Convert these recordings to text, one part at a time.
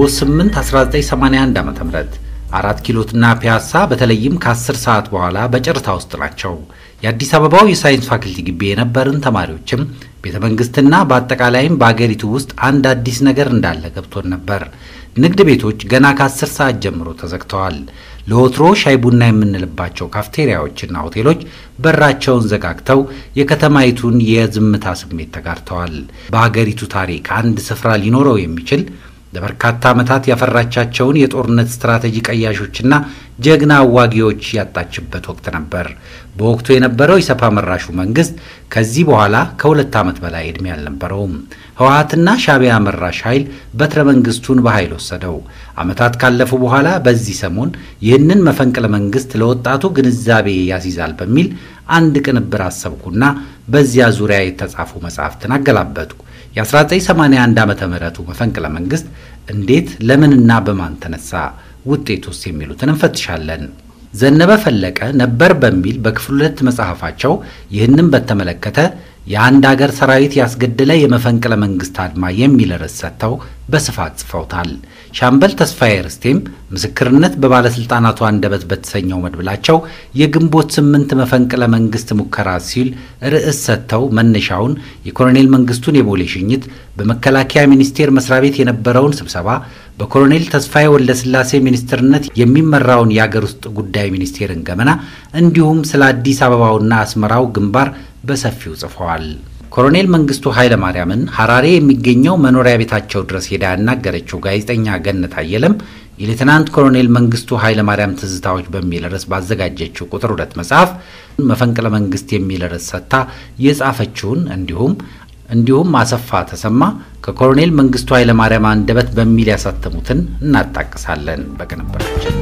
ግንቦት 8 1981 ዓ.ም አራት ኪሎትና ፒያሳ በተለይም ከ10 ሰዓት በኋላ በጭርታ ውስጥ ናቸው። የአዲስ አበባው የሳይንስ ፋክልቲ ግቢ የነበርን ተማሪዎችም ቤተ መንግስትና በአጠቃላይም በአገሪቱ ውስጥ አንድ አዲስ ነገር እንዳለ ገብቶን ነበር። ንግድ ቤቶች ገና ከ10 ሰዓት ጀምሮ ተዘግተዋል። ለወትሮ ሻይ ቡና የምንልባቸው ካፍቴሪያዎችና ሆቴሎች በራቸውን ዘጋግተው የከተማይቱን የዝምታ ስሜት ተጋርተዋል። በሀገሪቱ ታሪክ አንድ ስፍራ ሊኖረው የሚችል ለበርካታ ዓመታት ያፈራቻቸውን የጦርነት ስትራቴጂ ቀያሾችና ጀግና አዋጊዎች ያጣችበት ወቅት ነበር። በወቅቱ የነበረው ኢሰፓ መራሹ መንግስት ከዚህ በኋላ ከሁለት ዓመት በላይ ዕድሜ አልነበረውም። ህወሓትና ሻዕቢያ መራሽ ኃይል በትረ መንግስቱን በኃይል ወሰደው። ዓመታት ካለፉ በኋላ በዚህ ሰሞን ይህንን መፈንቅለ መንግስት ለወጣቱ ግንዛቤ ያስይዛል በሚል አንድ ቅንብር አሰብኩና በዚያ ዙሪያ የተጻፉ መጽሐፍትን አገላበጥኩ። የ1981 ዓመተ ምህረቱ መፈንቅለ መንግስት እንዴት ለምንና በማን ተነሳ፣ ውጤቱስ የሚሉትን እንፈትሻለን። ዘነበ ፈለቀ ነበር በሚል በክፍል ሁለት መጽሐፋቸው ይህንን በተመለከተ የአንድ አገር ሰራዊት ያስገደለ የመፈንቅለ መንግስት አድማ የሚል ርዕስ ሰጥተው በስፋት ጽፈውታል። ሻምበል ተስፋዬ ርስቴም ምስክርነት በባለስልጣናቱ አንደበት በተሰኘው መድብላቸው የግንቦት ስምንት መፈንቅለ መንግስት ሙከራ ሲል ርዕስ ሰጥተው መነሻውን የኮሎኔል መንግስቱን የቦሌ ሽኝት፣ በመከላከያ ሚኒስቴር መስሪያ ቤት የነበረውን ስብሰባ፣ በኮሎኔል ተስፋዬ ወልደስላሴ ሚኒስትርነት የሚመራውን የአገር ውስጥ ጉዳይ ሚኒስቴርን ገመና እንዲሁም ስለ አዲስ አበባውና አስመራው ግንባር በሰፊው ጽፈዋል። ኮሎኔል መንግስቱ ኃይለ ማርያምን ሐራሬ የሚገኘው መኖሪያ ቤታቸው ድረስ ሄዳ ያናገረችው ጋዜጠኛ ገነት አየለም የሌትናንት ኮሎኔል መንግስቱ ኃይለ ማርያም ትዝታዎች በሚል ርዕስ ባዘጋጀችው ቁጥር ሁለት መጽሐፍ መፈንቅለ መንግስት የሚል ርዕስ ሰጥታ የጻፈችውን እንዲሁም እንዲሁም አሰፋ ተሰማ ከኮሎኔል መንግስቱ ኃይለ ማርያም አንደበት በሚል ያሳተሙትን እናጣቅሳለን በቅንብራችን።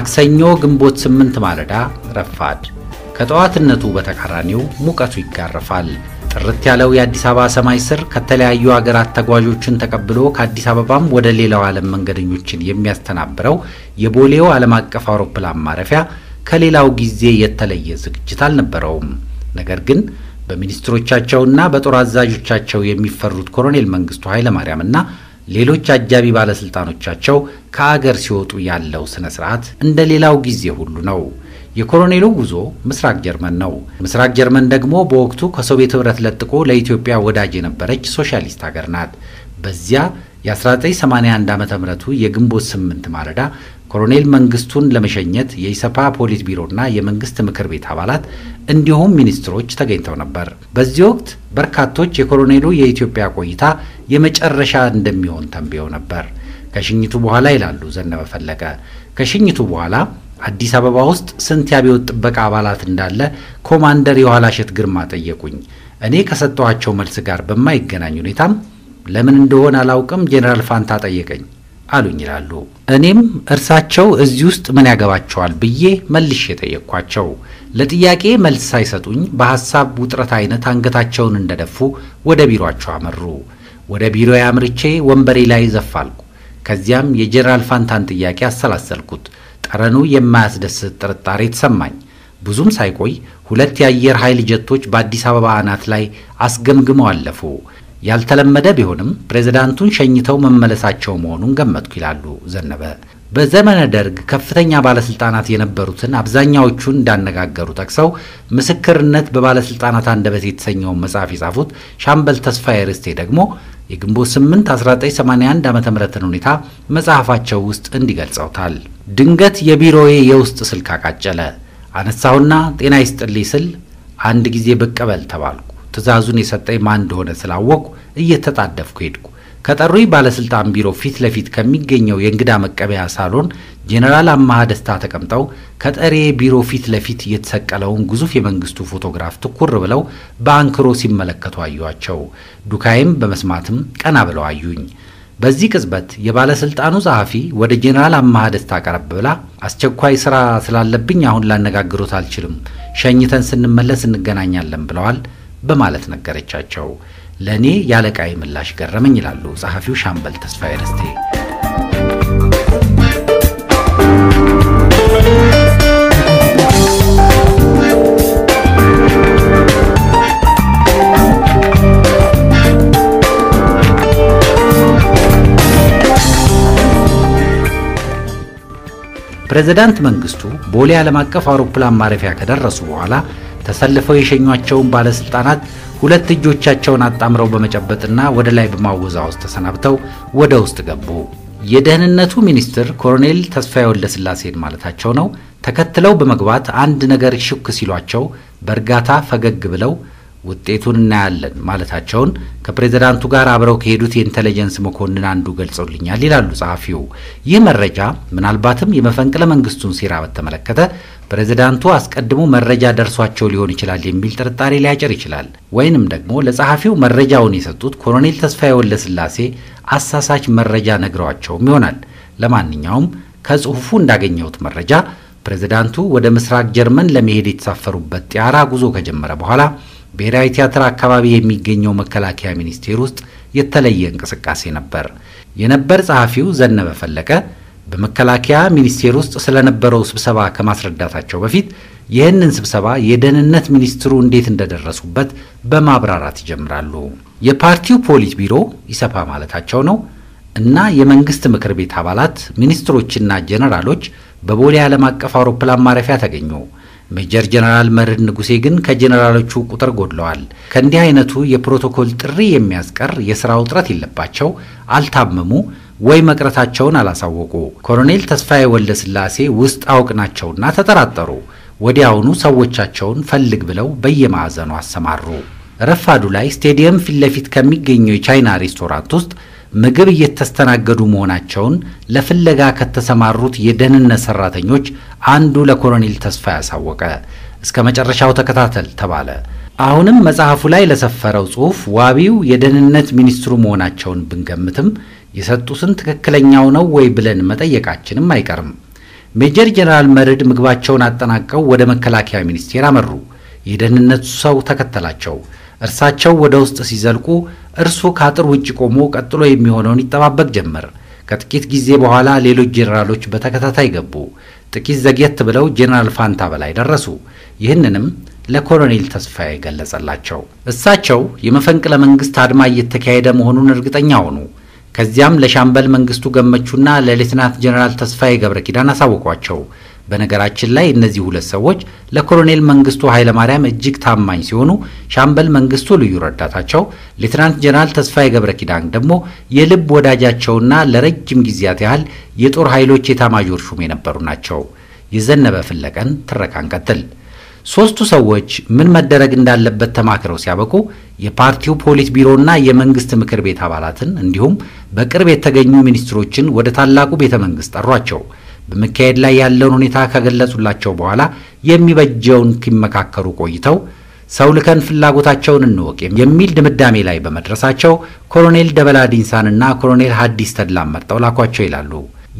ማክሰኞ ግንቦት ስምንት ማለዳ ረፋድ ከጠዋትነቱ በተቃራኒው ሙቀቱ ይጋረፋል። ጥርት ያለው የአዲስ አበባ ሰማይ ስር ከተለያዩ አገራት ተጓዦችን ተቀብሎ ከአዲስ አበባም ወደ ሌላው ዓለም መንገደኞችን የሚያስተናብረው የቦሌው ዓለም አቀፍ አውሮፕላን ማረፊያ ከሌላው ጊዜ የተለየ ዝግጅት አልነበረውም። ነገር ግን በሚኒስትሮቻቸውና በጦር አዛዦቻቸው የሚፈሩት ኮሎኔል መንግስቱ ኃይለማርያምና ሌሎች አጃቢ ባለስልጣኖቻቸው ከአገር ሲወጡ ያለው ስነ ስርዓት እንደ ሌላው ጊዜ ሁሉ ነው። የኮሎኔሉ ጉዞ ምስራቅ ጀርመን ነው። ምስራቅ ጀርመን ደግሞ በወቅቱ ከሶቪየት ኅብረት ለጥቆ ለኢትዮጵያ ወዳጅ የነበረች ሶሻሊስት ሀገር ናት። በዚያ የ1981 ዓ ም የግንቦት ስምንት ማለዳ ኮሎኔል መንግስቱን ለመሸኘት የኢሰፓ ፖሊት ቢሮና የመንግስት ምክር ቤት አባላት እንዲሁም ሚኒስትሮች ተገኝተው ነበር። በዚህ ወቅት በርካቶች የኮሎኔሉ የኢትዮጵያ ቆይታ የመጨረሻ እንደሚሆን ተንብየው ነበር። ከሽኝቱ በኋላ ይላሉ ዘነበ ፈለቀ፣ ከሽኝቱ በኋላ አዲስ አበባ ውስጥ ስንት የአብዮት ጥበቃ አባላት እንዳለ ኮማንደር የኋላሸት ግርማ ጠየቁኝ። እኔ ከሰጠኋቸው መልስ ጋር በማይገናኝ ሁኔታም ለምን እንደሆነ አላውቅም ጄኔራል ፋንታ ጠየቀኝ አሉኝ ይላሉ። እኔም እርሳቸው እዚህ ውስጥ ምን ያገባቸዋል ብዬ መልሼ የጠየቅኳቸው። ለጥያቄ መልስ ሳይሰጡኝ በሐሳብ ውጥረት አይነት አንገታቸውን እንደደፉ ወደ ቢሮአቸው አመሩ። ወደ ቢሮ አምርቼ ወንበሬ ላይ ዘፋልኩ። ከዚያም የጄኔራል ፋንታን ጥያቄ አሰላሰልኩት። ጠረኑ የማያስደስት ጥርጣሬ ተሰማኝ። ብዙም ሳይቆይ ሁለት የአየር ኃይል ጀቶች በአዲስ አበባ አናት ላይ አስገምግመው አለፉ። ያልተለመደ ቢሆንም ፕሬዝዳንቱን ሸኝተው መመለሳቸው መሆኑን ገመትኩ ይላሉ ዘነበ። በዘመነ ደርግ ከፍተኛ ባለስልጣናት የነበሩትን አብዛኛዎቹን እንዳነጋገሩ ጠቅሰው ምስክርነት በባለስልጣናት አንደበት የተሰኘውን መጽሐፍ የጻፉት ሻምበል ተስፋዬ ርስቴ ደግሞ የግንቦት 8 1981 ዓ ም ሁኔታ መጽሐፋቸው ውስጥ እንዲገልጸውታል። ድንገት የቢሮዬ የውስጥ ስልክ አቃጨለ። አነሳሁና ጤና ይስጥልኝ ስል አንድ ጊዜ ብቅ በል ተባልኩ። ትዕዛዙን የሰጠኝ ማን እንደሆነ ስላወቅኩ እየተጣደፍኩ ሄድኩ። ከጠሩኝ ባለስልጣን ቢሮ ፊት ለፊት ከሚገኘው የእንግዳ መቀበያ ሳሎን ጄኔራል አማሃ ደስታ ተቀምጠው ከጠሬ ቢሮ ፊት ለፊት የተሰቀለውን ግዙፍ የመንግስቱ ፎቶግራፍ ትኩር ብለው በአንክሮ ሲመለከቱ አዩአቸው። ዱካይም በመስማትም ቀና ብለው አዩኝ። በዚህ ቅጽበት የባለስልጣኑ ጸሐፊ ወደ ጄኔራል አማሃ ደስታ ቀረብ ብላ አስቸኳይ ስራ ስላለብኝ አሁን ላነጋግሮት አልችልም፣ ሸኝተን ስንመለስ እንገናኛለን ብለዋል። በማለት ነገረቻቸው። ለእኔ ያለቃይ ምላሽ ገረመኝ ይላሉ ጸሐፊው ሻምበል ተስፋዬ ደስቴ። ፕሬዝዳንት መንግስቱ ቦሌ ዓለም አቀፍ አውሮፕላን ማረፊያ ከደረሱ በኋላ ተሰልፈው የሸኟቸውን ባለስልጣናት ሁለት እጆቻቸውን አጣምረው በመጨበጥና ወደ ላይ በማወዛወዝ ተሰናብተው ወደ ውስጥ ገቡ። የደህንነቱ ሚኒስትር ኮሎኔል ተስፋዬ ወልደስላሴን ማለታቸው ነው። ተከትለው በመግባት አንድ ነገር ሹክ ሲሏቸው በእርጋታ ፈገግ ብለው ውጤቱን እናያለን ማለታቸውን ከፕሬዝዳንቱ ጋር አብረው ከሄዱት የኢንተለጀንስ መኮንን አንዱ ገልጸውልኛል ይላሉ ጸሐፊው። ይህ መረጃ ምናልባትም የመፈንቅለ መንግስቱን ሴራ በተመለከተ ፕሬዝዳንቱ አስቀድሞ መረጃ ደርሷቸው ሊሆን ይችላል የሚል ጥርጣሬ ሊያጭር ይችላል። ወይንም ደግሞ ለጸሐፊው መረጃውን የሰጡት ኮሎኔል ተስፋዬ ወልደስላሴ አሳሳች መረጃ ነግረዋቸውም ይሆናል። ለማንኛውም ከጽሑፉ እንዳገኘሁት መረጃ ፕሬዝዳንቱ ወደ ምስራቅ ጀርመን ለመሄድ የተሳፈሩበት ጢያራ ጉዞ ከጀመረ በኋላ ብሔራዊ ቲያትር አካባቢ የሚገኘው መከላከያ ሚኒስቴር ውስጥ የተለየ እንቅስቃሴ ነበር። የነበር ጸሐፊው ዘነበ ፈለቀ በመከላከያ ሚኒስቴር ውስጥ ስለነበረው ስብሰባ ከማስረዳታቸው በፊት ይህንን ስብሰባ የደህንነት ሚኒስትሩ እንዴት እንደደረሱበት በማብራራት ይጀምራሉ። የፓርቲው ፖሊት ቢሮ ኢሰፓ ማለታቸው ነው እና የመንግስት ምክር ቤት አባላት ሚኒስትሮችና ጀነራሎች በቦሌ ዓለም አቀፍ አውሮፕላን ማረፊያ ተገኙ። ሜጀር ጀነራል መርዕድ ንጉሴ ግን ከጀነራሎቹ ቁጥር ጎድለዋል። ከእንዲህ አይነቱ የፕሮቶኮል ጥሪ የሚያስቀር የሥራ ውጥረት የለባቸው፣ አልታመሙ ወይ መቅረታቸውን አላሳወቁ። ኮሎኔል ተስፋዬ ወልደ ሥላሴ ውስጥ አውቅናቸውና ተጠራጠሩ። ወዲያውኑ ሰዎቻቸውን ፈልግ ብለው በየማዕዘኑ አሰማሩ። ረፋዱ ላይ ስቴዲየም ፊት ለፊት ከሚገኘው የቻይና ሬስቶራንት ውስጥ ምግብ እየተስተናገዱ መሆናቸውን ለፍለጋ ከተሰማሩት የደህንነት ሰራተኞች አንዱ ለኮሎኔል ተስፋ ያሳወቀ። እስከ መጨረሻው ተከታተል ተባለ። አሁንም መጽሐፉ ላይ ለሰፈረው ጽሑፍ ዋቢው የደህንነት ሚኒስትሩ መሆናቸውን ብንገምትም የሰጡትን ትክክለኛው ነው ወይ ብለን መጠየቃችንም አይቀርም። ሜጀር ጀነራል መርዕድ ምግባቸውን አጠናቀው ወደ መከላከያ ሚኒስቴር አመሩ። የደህንነቱ ሰው ተከተላቸው። እርሳቸው ወደ ውስጥ ሲዘልቁ እርሱ ከአጥር ውጭ ቆሞ ቀጥሎ የሚሆነውን ይጠባበቅ ጀመር። ከጥቂት ጊዜ በኋላ ሌሎች ጄኔራሎች በተከታታይ ገቡ። ጥቂት ዘግየት ብለው ጄኔራል ፋንታ በላይ ደረሱ። ይህንንም ለኮሎኔል ተስፋዬ ገለጸላቸው። እሳቸው የመፈንቅለ መንግስት አድማ እየተካሄደ መሆኑን እርግጠኛ ሆኑ። ከዚያም ለሻምበል መንግስቱ ገመቹና ለሌትናንት ጄኔራል ተስፋዬ ገብረ ኪዳን አሳወቋቸው። በነገራችን ላይ እነዚህ ሁለት ሰዎች ለኮሎኔል መንግስቱ ኃይለማርያም እጅግ ታማኝ ሲሆኑ ሻምበል መንግስቱ ልዩ ረዳታቸው፣ ሌትናንት ጄኔራል ተስፋዬ ገብረ ኪዳን ደግሞ የልብ ወዳጃቸውና ለረጅም ጊዜያት ያህል የጦር ኃይሎች ኤታማዦር ሹም የነበሩ ናቸው። የዘነበ ፍለቀን ትረካን ቀጥል። ሦስቱ ሰዎች ምን መደረግ እንዳለበት ተማክረው ሲያበቁ የፓርቲው ፖሊት ቢሮና የመንግስት ምክር ቤት አባላትን እንዲሁም በቅርብ የተገኙ ሚኒስትሮችን ወደ ታላቁ ቤተ መንግስት ጠሯቸው። በመካሄድ ላይ ያለውን ሁኔታ ከገለጹላቸው በኋላ የሚበጀውን ሲመካከሩ ቆይተው ሰው ልከን ፍላጎታቸውን እንወቅ የሚል ድምዳሜ ላይ በመድረሳቸው ኮሎኔል ደበላ ዲንሳንና ኮሎኔል ሀዲስ ተድላን መርጠው ላኳቸው ይላሉ።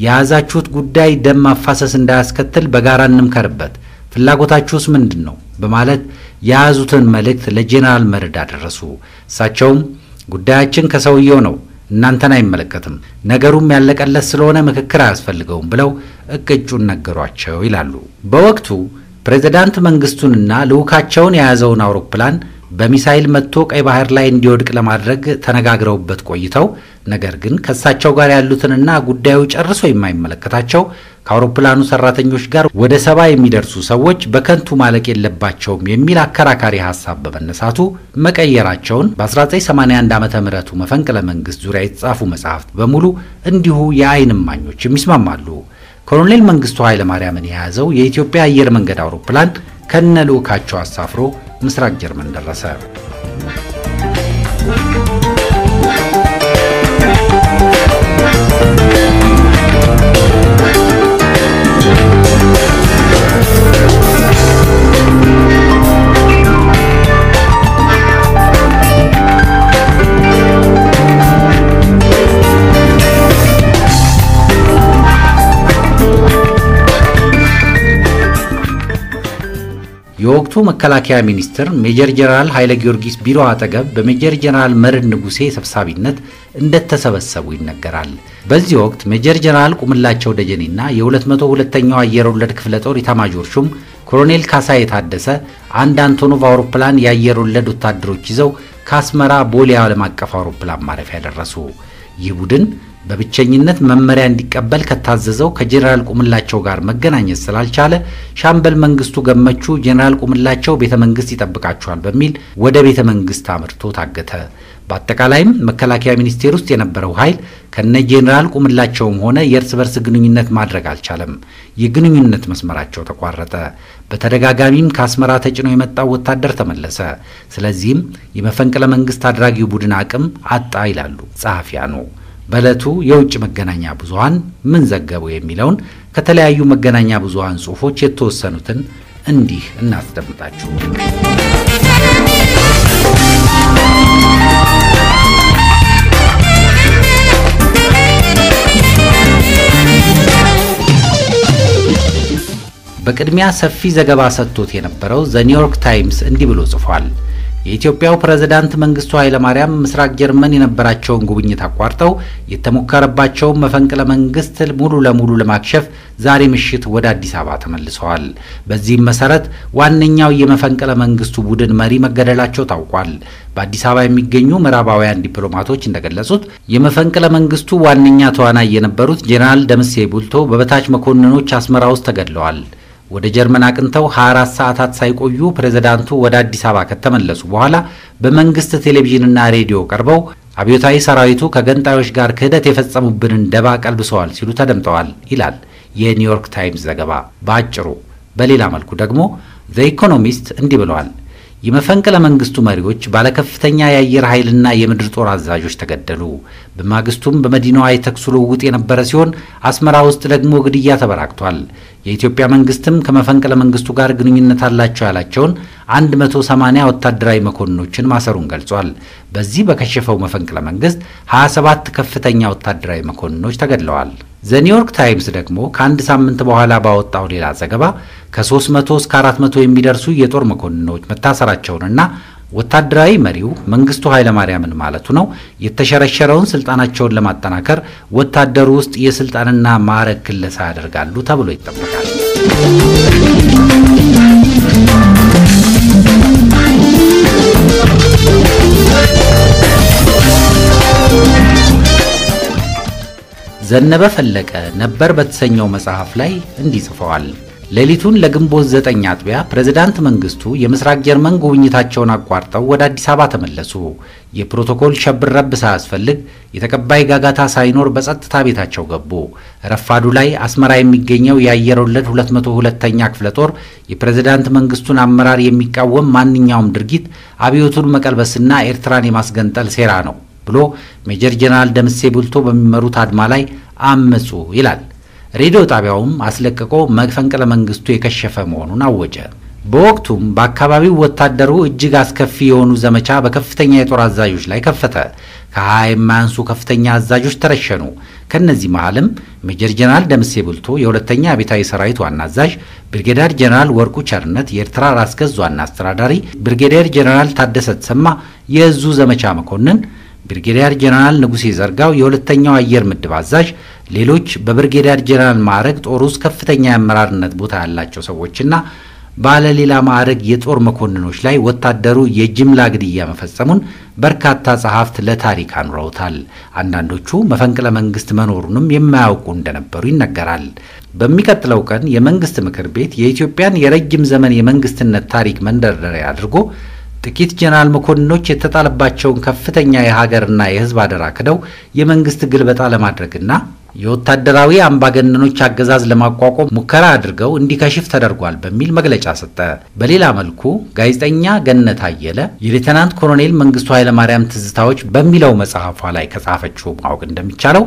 የያዛችሁት ጉዳይ ደም ማፋሰስ እንዳያስከትል በጋራ እንምከርበት፣ ፍላጎታችሁስ ምንድን ነው? በማለት የያዙትን መልእክት ለጄኔራል መርዕድ አደረሱ። እሳቸውም ጉዳያችን ከሰውየው ነው እናንተን አይመለከትም፣ ነገሩም ያለቀለት ስለሆነ ምክክር አያስፈልገውም ብለው እቅጩን ነገሯቸው ይላሉ። በወቅቱ ፕሬዝዳንት መንግስቱንና ልዑካቸውን የያዘውን አውሮፕላን በሚሳይል መጥቶ ቀይ ባህር ላይ እንዲወድቅ ለማድረግ ተነጋግረውበት ቆይተው ነገር ግን ከእሳቸው ጋር ያሉትንና ጉዳዩ ጨርሶ የማይመለከታቸው ከአውሮፕላኑ ሰራተኞች ጋር ወደ ሰባ የሚደርሱ ሰዎች በከንቱ ማለቅ የለባቸውም የሚል አከራካሪ ሀሳብ በመነሳቱ መቀየራቸውን በ1981 ዓ ም መፈንቅለ መንግስት ዙሪያ የተጻፉ መጽሐፍት በሙሉ እንዲሁ የዓይን እማኞችም ይስማማሉ። ኮሎኔል መንግስቱ ኃይለማርያምን የያዘው የኢትዮጵያ አየር መንገድ አውሮፕላን ከነ ልዑካቸው አሳፍሮ ምስራቅ ጀርመን ደረሰ። የወቅቱ መከላከያ ሚኒስትር ሜጀር ጀነራል ኃይለ ጊዮርጊስ ቢሮ አጠገብ በሜጀር ጀነራል መርዕድ ንጉሴ ሰብሳቢነት እንደተሰበሰቡ ይነገራል። በዚህ ወቅት ሜጀር ጀነራል ቁምላቸው ደጀኔና የ202ኛው አየር ወለድ ክፍለ ጦር ኢታማዦር ሹም ኮሎኔል ካሳዬ ታደሰ አንድ አንቶኖቭ አውሮፕላን የአየር ወለድ ወታደሮች ይዘው ከአስመራ ቦሌ ዓለም አቀፍ አውሮፕላን ማረፊያ ደረሱ። ይህ ቡድን በብቸኝነት መመሪያ እንዲቀበል ከታዘዘው ከጄኔራል ቁምላቸው ጋር መገናኘት ስላልቻለ ሻምበል መንግስቱ ገመቹ ጄኔራል ቁምላቸው ቤተ መንግስት ይጠብቃቸዋል በሚል ወደ ቤተ መንግስት አምርቶ ታገተ። በአጠቃላይም መከላከያ ሚኒስቴር ውስጥ የነበረው ኃይል ከነ ጄኔራል ቁምላቸውም ሆነ የእርስ በርስ ግንኙነት ማድረግ አልቻለም። የግንኙነት መስመራቸው ተቋረጠ። በተደጋጋሚም ከአስመራ ተጭኖ የመጣው ወታደር ተመለሰ። ስለዚህም የመፈንቅለ መንግስት አድራጊው ቡድን አቅም አጣ ይላሉ ጸሐፊያኑ። በዕለቱ የውጭ መገናኛ ብዙሃን ምን ዘገቡ የሚለውን ከተለያዩ መገናኛ ብዙሃን ጽሑፎች የተወሰኑትን እንዲህ እናስደምጣችሁ። በቅድሚያ ሰፊ ዘገባ ሰጥቶት የነበረው ዘ ኒውዮርክ ታይምስ እንዲህ ብሎ ጽፏል። የኢትዮጵያው ፕሬዝዳንት መንግስቱ ኃይለማርያም ምስራቅ ጀርመን የነበራቸውን ጉብኝት አቋርጠው የተሞከረባቸውን መፈንቅለ መንግስት ሙሉ ለሙሉ ለማክሸፍ ዛሬ ምሽት ወደ አዲስ አበባ ተመልሰዋል። በዚህም መሰረት ዋነኛው የመፈንቅለ መንግስቱ ቡድን መሪ መገደላቸው ታውቋል። በአዲስ አበባ የሚገኙ ምዕራባውያን ዲፕሎማቶች እንደገለጹት የመፈንቅለ መንግስቱ ዋነኛ ተዋናይ የነበሩት ጄኔራል ደምሴ ቡልቶ በበታች መኮንኖች አስመራ ውስጥ ተገድለዋል። ወደ ጀርመን አቅንተው 24 ሰዓታት ሳይቆዩ ፕሬዝዳንቱ ወደ አዲስ አበባ ከተመለሱ በኋላ በመንግስት ቴሌቪዥንና ሬዲዮ ቀርበው አብዮታዊ ሰራዊቱ ከገንጣዮች ጋር ክህደት የፈጸሙብንን ደባ ቀልብሰዋል ሲሉ ተደምጠዋል ይላል የኒውዮርክ ታይምስ ዘገባ በአጭሩ። በሌላ መልኩ ደግሞ ዘ ኢኮኖሚስት እንዲህ ብለዋል። የመፈንቅለ መንግስቱ መሪዎች ባለከፍተኛ የአየር ኃይልና የምድር ጦር አዛዦች ተገደሉ። በማግስቱም በመዲናዋ የተኩስ ልውውጥ የነበረ ሲሆን አስመራ ውስጥ ደግሞ ግድያ ተበራክቷል። የኢትዮጵያ መንግስትም ከመፈንቅለ መንግስቱ ጋር ግንኙነት አላቸው ያላቸውን 180 ወታደራዊ መኮንኖችን ማሰሩን ገልጿል። በዚህ በከሸፈው መፈንቅለ መንግስት 27 ከፍተኛ ወታደራዊ መኮንኖች ተገድለዋል። ዘ ኒውዮርክ ታይምስ ደግሞ ከአንድ ሳምንት በኋላ ባወጣው ሌላ ዘገባ ከ300 እስከ 400 የሚደርሱ የጦር መኮንኖች መታሰራቸውንና ወታደራዊ መሪው መንግስቱ ኃይለማርያምን ማለቱ ነው የተሸረሸረውን ስልጣናቸውን ለማጠናከር ወታደሩ ውስጥ የስልጣንና ማዕረግ ክለሳ ያደርጋሉ ተብሎ ይጠበቃል። ዘነበ ፈለቀ ነበር በተሰኘው መጽሐፍ ላይ እንዲህ ጽፈዋል። ሌሊቱን ለግንቦት ዘጠኝ አጥቢያ ፕሬዝዳንት መንግስቱ የምስራቅ ጀርመን ጉብኝታቸውን አቋርጠው ወደ አዲስ አበባ ተመለሱ። የፕሮቶኮል ሸብረብ ሳያስፈልግ የተቀባይ ጋጋታ ሳይኖር በጸጥታ ቤታቸው ገቡ። ረፋዱ ላይ አስመራ የሚገኘው የአየር ወለድ 202ኛ ክፍለ ጦር የፕሬዝዳንት መንግስቱን አመራር የሚቃወም ማንኛውም ድርጊት አብዮቱን መቀልበስና ኤርትራን የማስገንጠል ሴራ ነው ብሎ ሜጀር ጀነራል ደምሴ ቡልቶ በሚመሩት አድማ ላይ አመጹ ይላል። ሬዲዮ ጣቢያውም አስለቅቆ መፈንቅለ መንግስቱ የከሸፈ መሆኑን አወጀ። በወቅቱም በአካባቢው ወታደሩ እጅግ አስከፊ የሆኑ ዘመቻ በከፍተኛ የጦር አዛዦች ላይ ከፈተ። ከሀያ የማያንሱ ከፍተኛ አዛዦች ተረሸኑ። ከእነዚህ መሃልም ሜጀር ጀነራል ደምሴ ቡልቶ የሁለተኛ አብዮታዊ ሰራዊት ዋና አዛዥ፣ ብርጌዳር ጀነራል ወርቁ ቸርነት የኤርትራ ራስ ገዝ ዋና አስተዳዳሪ፣ ብርጌዳር ጀነራል ታደሰ ተሰማ የእዙ ዘመቻ መኮንን ብርጌዳር ጀነራል ንጉሴ ዘርጋው የሁለተኛው አየር ምድብ አዛዥ፣ ሌሎች በብርጌዳር ጀነራል ማዕረግ ጦር ውስጥ ከፍተኛ የአመራርነት ቦታ ያላቸው ሰዎችና ባለሌላ ማዕረግ የጦር መኮንኖች ላይ ወታደሩ የጅምላ ግድያ መፈጸሙን በርካታ ጸሐፍት ለታሪክ አኑረውታል። አንዳንዶቹ መፈንቅለ መንግስት መኖሩንም የማያውቁ እንደነበሩ ይነገራል። በሚቀጥለው ቀን የመንግስት ምክር ቤት የኢትዮጵያን የረጅም ዘመን የመንግስትነት ታሪክ መንደርደሪያ አድርጎ ጥቂት ጀነራል መኮንኖች የተጣለባቸውን ከፍተኛ የሀገርና የሕዝብ አደራ ክደው የመንግስት ግልበጣ ለማድረግና የወታደራዊ አምባገነኖች አገዛዝ ለማቋቋም ሙከራ አድርገው እንዲከሽፍ ተደርጓል በሚል መግለጫ ሰጠ። በሌላ መልኩ ጋዜጠኛ ገነት አየለ የሌተናንት ኮሎኔል መንግስቱ ኃይለማርያም ትዝታዎች በሚለው መጽሐፏ ላይ ከጻፈችው ማወቅ እንደሚቻለው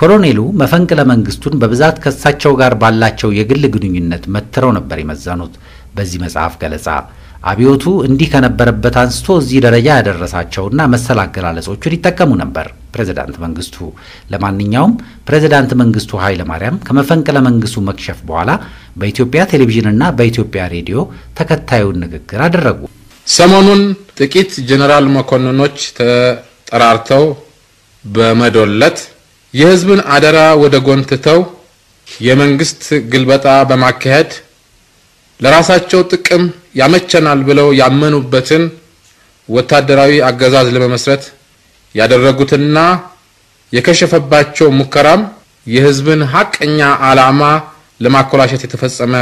ኮሎኔሉ መፈንቅለ መንግስቱን በብዛት ከእሳቸው ጋር ባላቸው የግል ግንኙነት መትረው ነበር የመዘኑት። በዚህ መጽሐፍ ገለጻ አብዮቱ እንዲህ ከነበረበት አንስቶ እዚህ ደረጃ ያደረሳቸውና መሰል አገላለጾችን ይጠቀሙ ነበር ፕሬዝዳንት መንግስቱ። ለማንኛውም ፕሬዝዳንት መንግስቱ ኃይለ ማርያም ከመፈንቅለ መንግስቱ መክሸፍ በኋላ በኢትዮጵያ ቴሌቪዥንና በኢትዮጵያ ሬዲዮ ተከታዩን ንግግር አደረጉ። ሰሞኑን ጥቂት ጀኔራል መኮንኖች ተጠራርተው በመዶለት የህዝብን አደራ ወደ ጎን ትተው የመንግስት ግልበጣ በማካሄድ ለራሳቸው ጥቅም ያመቸናል ብለው ያመኑበትን ወታደራዊ አገዛዝ ለመመስረት ያደረጉትና የከሸፈባቸው ሙከራም የህዝብን ሀቀኛ ዓላማ ለማኮላሸት የተፈጸመ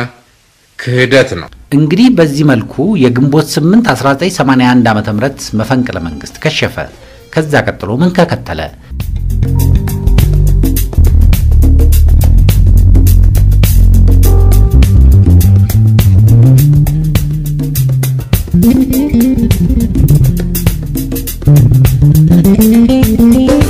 ክህደት ነው። እንግዲህ በዚህ መልኩ የግንቦት 8 1981 ዓ.ም መፈንቅለ መንግስት ከሸፈ። ከዛ ቀጥሎ ምን Thank you.